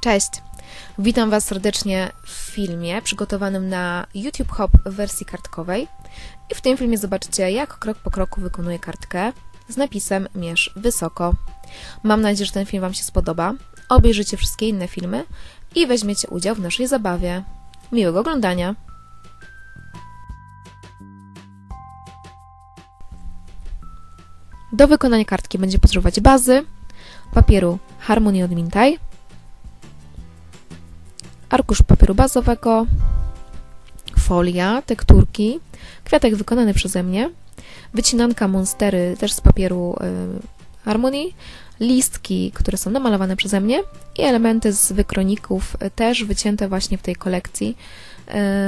Cześć! Witam Was serdecznie w filmie przygotowanym na YouTube Hop w wersji kartkowej. I w tym filmie zobaczycie, jak krok po kroku wykonuję kartkę z napisem Mierz wysoko. Mam nadzieję, że ten film Wam się spodoba. Obejrzyjcie wszystkie inne filmy i weźmiecie udział w naszej zabawie. Miłego oglądania! Do wykonania kartki będzie potrzebować bazy, papieru Harmony od Mintaj, arkusz papieru bazowego, folia, tekturki, kwiatek wykonany przeze mnie, wycinanka monstery też z papieru y, listki, które są namalowane przeze mnie i elementy z wykroników y, też wycięte właśnie w tej kolekcji.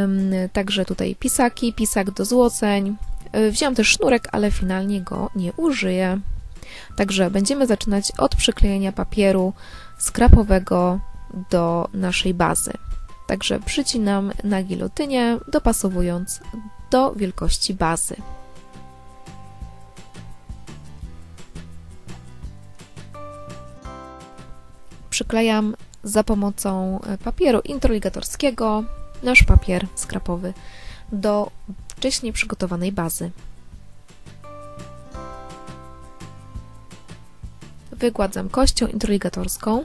Ym, Także tutaj pisaki, pisak do złoceń. Y, Wziąłam też sznurek, ale finalnie go nie użyję. Także będziemy zaczynać od przyklejenia papieru skrapowego do naszej bazy. Także przycinam na gilotynie, dopasowując do wielkości bazy. Przyklejam za pomocą papieru introligatorskiego nasz papier skrapowy do wcześniej przygotowanej bazy. Wygładzam kością introligatorską.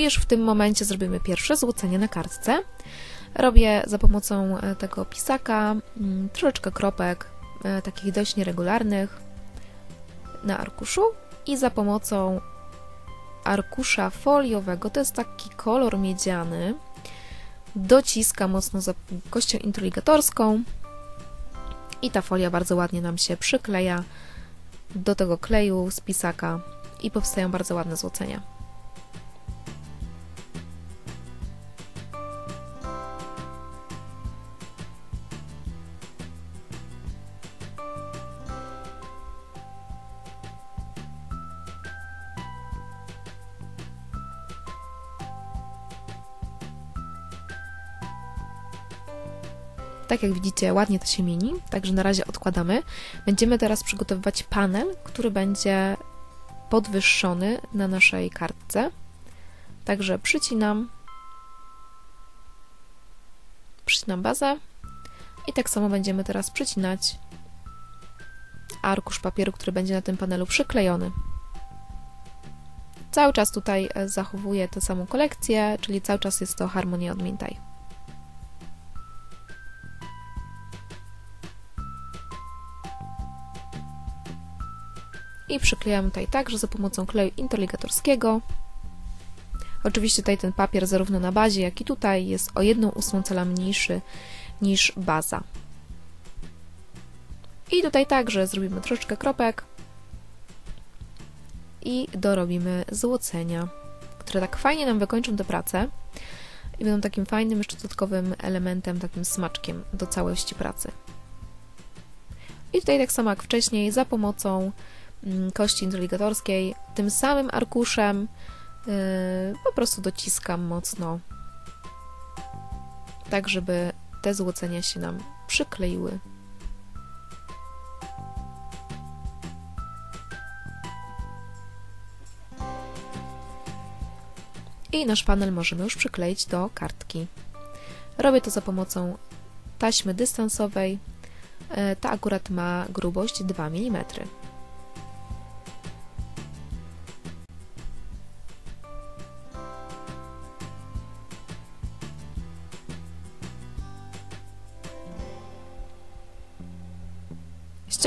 Już w tym momencie zrobimy pierwsze złocenie na kartce. Robię za pomocą e, tego pisaka mm, troszeczkę kropek, e, takich dość nieregularnych na arkuszu i za pomocą arkusza foliowego, to jest taki kolor miedziany, dociska mocno za kością introligatorską i ta folia bardzo ładnie nam się przykleja do tego kleju z pisaka i powstają bardzo ładne złocenia. Tak jak widzicie, ładnie to się mieni, także na razie odkładamy. Będziemy teraz przygotowywać panel, który będzie podwyższony na naszej kartce. Także przycinam, przycinam bazę i tak samo będziemy teraz przycinać arkusz papieru, który będzie na tym panelu przyklejony. Cały czas tutaj zachowuję tę samą kolekcję, czyli cały czas jest to Harmonia od i przyklejam tutaj także za pomocą kleju interligatorskiego. Oczywiście tutaj ten papier zarówno na bazie, jak i tutaj jest o 1 ósmą cala mniejszy niż baza. I tutaj także zrobimy troszeczkę kropek i dorobimy złocenia, które tak fajnie nam wykończą tę pracę i będą takim fajnym, jeszcze dodatkowym elementem, takim smaczkiem do całości pracy. I tutaj tak samo jak wcześniej, za pomocą kości introligatorskiej, tym samym arkuszem yy, po prostu dociskam mocno, tak żeby te złocenia się nam przykleiły. I nasz panel możemy już przykleić do kartki. Robię to za pomocą taśmy dystansowej. Ta akurat ma grubość 2 mm.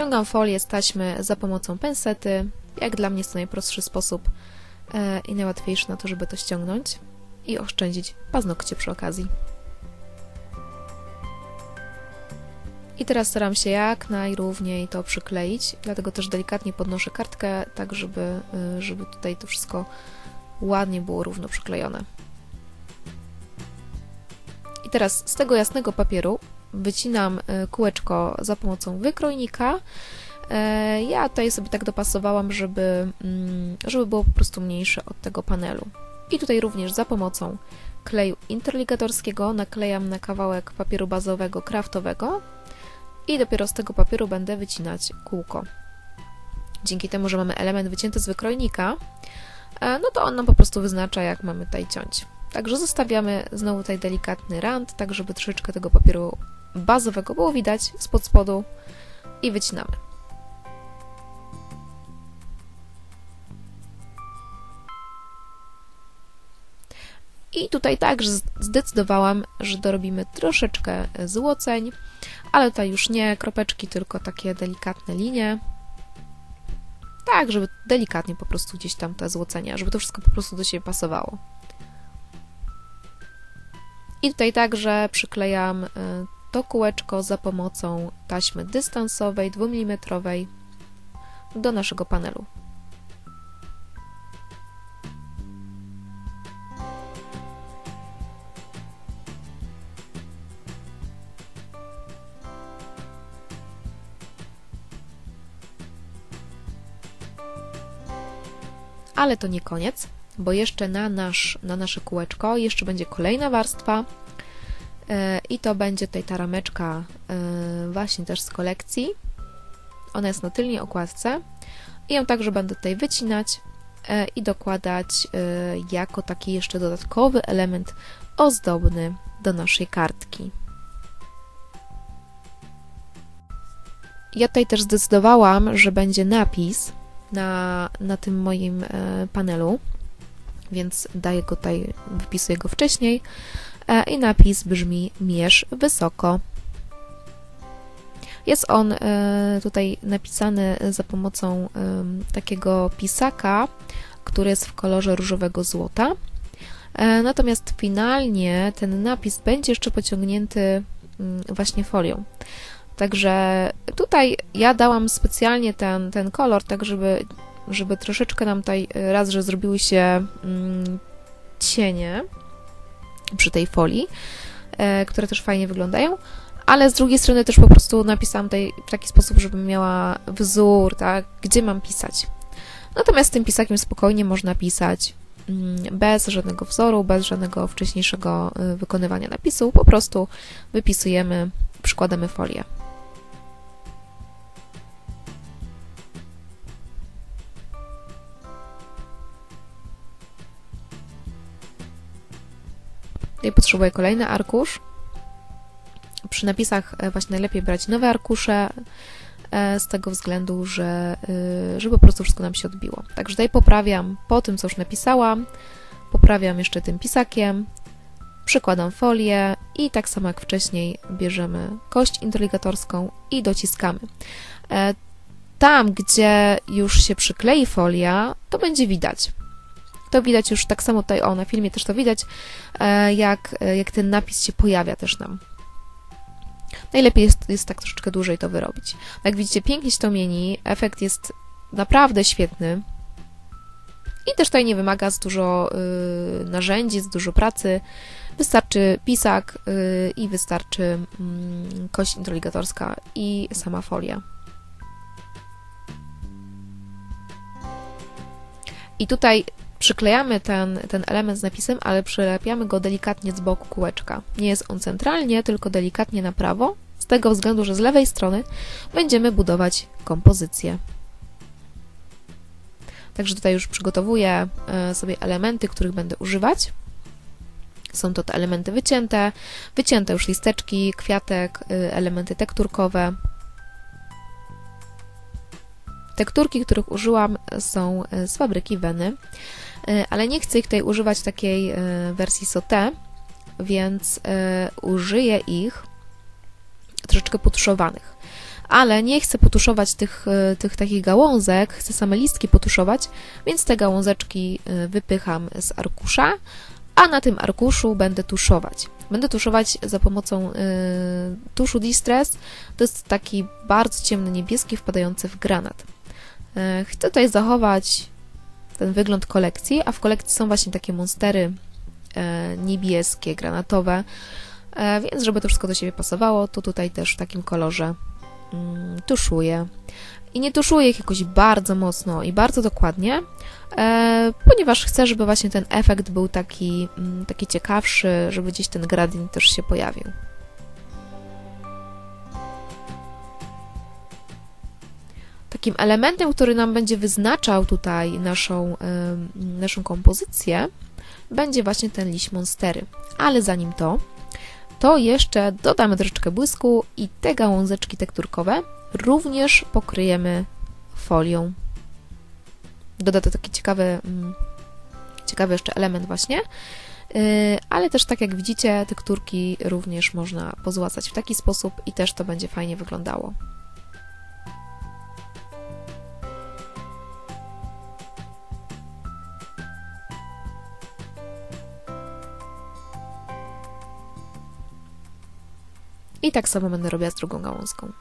Ściągam folię z taśmy za pomocą pensety. Jak dla mnie jest to najprostszy sposób e, i najłatwiejszy na to, żeby to ściągnąć i oszczędzić paznokcie przy okazji. I teraz staram się jak najrówniej to przykleić, dlatego też delikatnie podnoszę kartkę, tak żeby, e, żeby tutaj to wszystko ładnie było równo przyklejone. I teraz z tego jasnego papieru wycinam e, kółeczko za pomocą wykrojnika. E, ja tutaj sobie tak dopasowałam, żeby, mm, żeby było po prostu mniejsze od tego panelu. I tutaj również za pomocą kleju interligatorskiego naklejam na kawałek papieru bazowego kraftowego i dopiero z tego papieru będę wycinać kółko. Dzięki temu, że mamy element wycięty z wykrojnika, e, no to on nam po prostu wyznacza, jak mamy tutaj ciąć. Także zostawiamy znowu tutaj delikatny rand, tak żeby troszeczkę tego papieru bazowego było widać spod spodu i wycinamy. I tutaj także zdecydowałam, że dorobimy troszeczkę złoceń, ale tutaj już nie kropeczki, tylko takie delikatne linie. Tak, żeby delikatnie po prostu gdzieś tam te złocenia, żeby to wszystko po prostu do siebie pasowało. I tutaj także przyklejam y, to kółeczko za pomocą taśmy dystansowej 2 mm do naszego panelu. Ale to nie koniec, bo jeszcze na, nasz, na nasze kółeczko jeszcze będzie kolejna warstwa i to będzie tutaj ta rameczka e, właśnie też z kolekcji. Ona jest na tylnej okładce i ją także będę tutaj wycinać e, i dokładać jako taki jeszcze dodatkowy element ozdobny do naszej kartki. Ja tutaj też zdecydowałam, że będzie napis na, na tym moim e, panelu, więc daję go tutaj, wypisuję go wcześniej e, i napis brzmi mierz wysoko. Jest on e, tutaj napisany za pomocą takiego pisaka, który jest w kolorze różowego złota. Natomiast finalnie ten napis będzie jeszcze pociągnięty mm, właśnie folią. Także tutaj ja dałam specjalnie ten, ten kolor, tak żeby, żeby troszeczkę nam tutaj raz, że zrobiły się mm, cienie przy tej folii, e, które też fajnie wyglądają, ale z drugiej strony też po prostu napisałam tutaj w taki sposób, żebym miała wzór, tak, gdzie mam pisać. Natomiast tym pisakiem spokojnie można pisać mm, bez żadnego wzoru, bez żadnego wcześniejszego y, wykonywania napisu, po prostu wypisujemy, przykładamy folię. Tutaj potrzebuję kolejny arkusz. Przy napisach e, właśnie najlepiej brać nowe arkusze, e, z tego względu, że e, żeby po prostu wszystko nam się odbiło. Także tutaj poprawiam po tym, co już napisałam, poprawiam jeszcze tym pisakiem, przykładam folię i tak samo jak wcześniej bierzemy kość inteligatorską i dociskamy. Tam, gdzie już się przyklei folia, to będzie widać. To widać już tak samo tutaj, o, na filmie też to widać, e, jak, e, jak ten napis się pojawia też nam. Najlepiej jest, jest tak troszeczkę dłużej to wyrobić. Jak widzicie, pięknie się to mieni, efekt jest naprawdę świetny. I też tutaj nie wymaga z dużo y, narzędzi, z dużo pracy. Wystarczy pisak y, i wystarczy y, kość introligatorska i sama folia. I tutaj Przyklejamy ten, ten element z napisem, ale przylepiamy go delikatnie z boku kółeczka. Nie jest on centralnie, tylko delikatnie na prawo, z tego względu, że z lewej strony będziemy budować kompozycję. Także tutaj już przygotowuję e, sobie elementy, których będę używać. Są to te elementy wycięte, wycięte już listeczki, kwiatek, e, elementy tekturkowe. Tekturki, których użyłam są e, z fabryki Weny. E, ale nie chcę ich tutaj używać takiej e, wersji sauté, więc użyję ich troszeczkę potuszowanych. Ale nie chcę potuszować tych, tych takich gałązek, chcę same listki potuszować, więc te gałązeczki wypycham z arkusza, a na tym arkuszu będę tuszować. Będę tuszować za pomocą y, tuszu Distress. To jest taki bardzo ciemny niebieski wpadający w granat. Y, chcę tutaj zachować ten wygląd kolekcji, a w kolekcji są właśnie takie monstery e, niebieskie, granatowe, e, więc żeby to wszystko do siebie pasowało, to tutaj też w takim kolorze mm, tuszuję. I nie tuszuję ich jakoś bardzo mocno i bardzo dokładnie, e, ponieważ chcę, żeby właśnie ten efekt był taki, mm, taki ciekawszy, żeby gdzieś ten gradient też się pojawił. Takim elementem, który nam będzie wyznaczał tutaj naszą, naszą kompozycję, będzie właśnie ten liść monstery. Ale zanim to, to jeszcze dodamy troszeczkę błysku i te gałązeczki tekturkowe również pokryjemy folią. Doda to taki ciekawy, mm, ciekawy jeszcze element właśnie, y, ale też tak jak widzicie, tekturki również można pozłacać w taki sposób i też to będzie fajnie wyglądało. I tak samo będę robiła z drugą gałązką.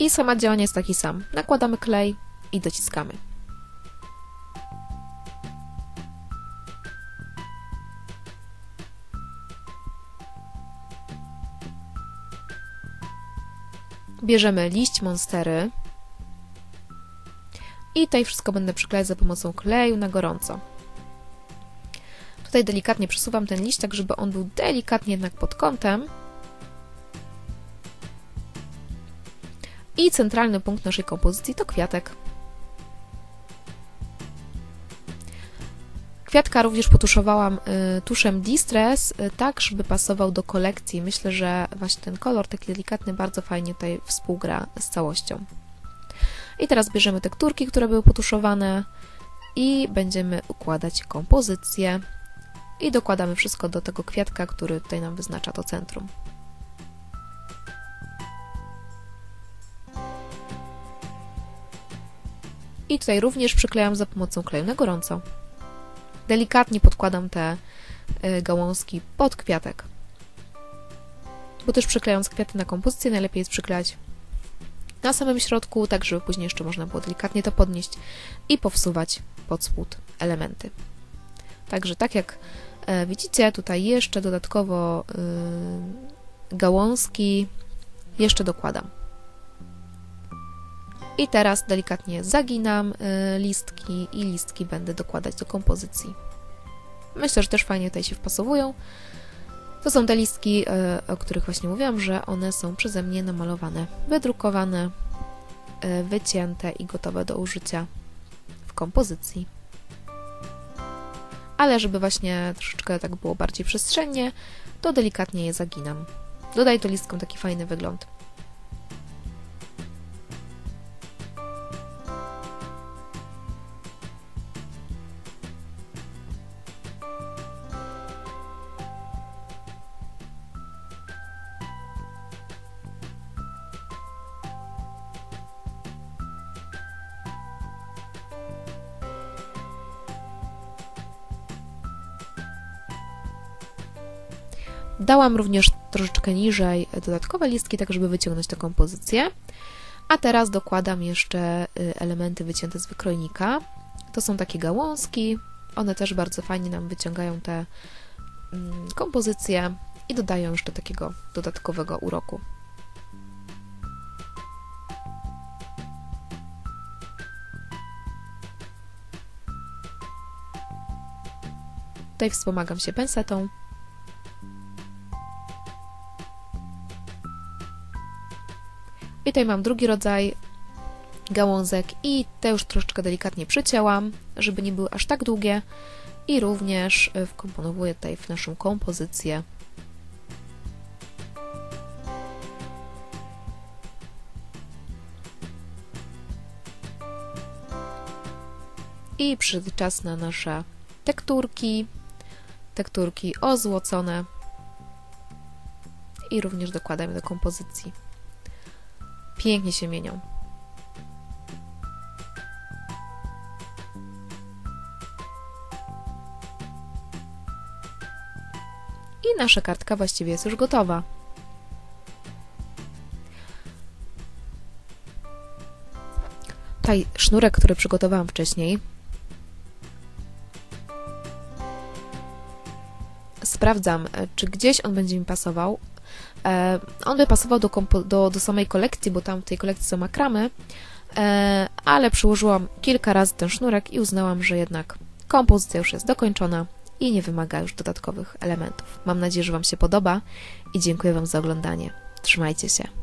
I schemat działania jest taki sam. Nakładamy klej i dociskamy. Bierzemy liść monstery i tutaj wszystko będę przyklejać za pomocą kleju na gorąco. Tutaj delikatnie przesuwam ten liść, tak żeby on był delikatnie jednak pod kątem. I centralny punkt naszej kompozycji to kwiatek. Kwiatka również potuszowałam y, tuszem Distress, y, tak żeby pasował do kolekcji. Myślę, że właśnie ten kolor taki delikatny bardzo fajnie tutaj współgra z całością. I teraz bierzemy tekturki, które były potuszowane i będziemy układać kompozycję i dokładamy wszystko do tego kwiatka, który tutaj nam wyznacza to centrum. I tutaj również przyklejam za pomocą kleju na gorąco. Delikatnie podkładam te y, gałązki pod kwiatek. Bo też przyklejając kwiaty na kompozycję najlepiej jest przyklejać na samym środku, tak żeby później jeszcze można było delikatnie to podnieść i powsuwać pod spód elementy. Także tak jak e, widzicie, tutaj jeszcze dodatkowo y, gałązki jeszcze dokładam. I teraz delikatnie zaginam y, listki i listki będę dokładać do kompozycji. Myślę, że też fajnie tutaj się wpasowują. To są te listki, e, o których właśnie mówiłam, że one są przeze mnie namalowane, wydrukowane, e, wycięte i gotowe do użycia w kompozycji. Ale żeby właśnie troszeczkę tak było bardziej przestrzennie, to delikatnie je zaginam. Dodaj to listkom taki fajny wygląd. Dałam również troszeczkę niżej dodatkowe listki, tak żeby wyciągnąć tę kompozycję. A teraz dokładam jeszcze y, elementy wycięte z wykrojnika. To są takie gałązki, one też bardzo fajnie nam wyciągają te mm, kompozycje i dodają jeszcze takiego dodatkowego uroku. Tutaj wspomagam się pensetą. I tutaj mam drugi rodzaj gałązek i te już troszeczkę delikatnie przycięłam, żeby nie były aż tak długie i również e, wkomponowuję tutaj w naszą kompozycję. I przyszedł czas na nasze tekturki, tekturki ozłocone. I również dokładamy do kompozycji. Pięknie się mienią. I nasza kartka właściwie jest już gotowa. Tutaj sznurek, który przygotowałam wcześniej. Sprawdzam, czy gdzieś on będzie mi pasował. E, on by pasował do, do, do samej kolekcji, bo tam w tej kolekcji są makramy, e, ale przyłożyłam kilka razy ten sznurek i uznałam, że jednak kompozycja już jest dokończona i nie wymaga już dodatkowych elementów. Mam nadzieję, że Wam się podoba i dziękuję Wam za oglądanie. Trzymajcie się.